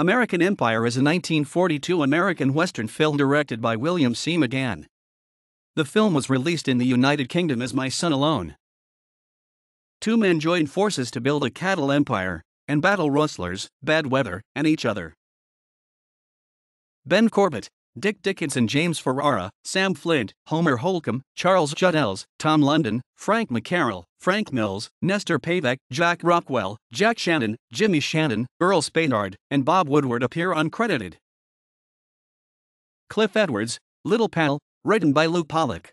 American Empire is a 1942 American Western film directed by William C. McGann. The film was released in the United Kingdom as My Son Alone. Two men join forces to build a cattle empire and battle rustlers, bad weather, and each other. Ben Corbett, Dick Dickinson, James Ferrara, Sam Flint, Homer Holcomb, Charles Judd Tom London, Frank McCarroll, Frank Mills, Nestor Paiva, Jack Rockwell, Jack Shannon, Jimmy Shannon, Earl Spadard, and Bob Woodward appear uncredited. Cliff Edwards, Little Pal, written by Lou Pollock.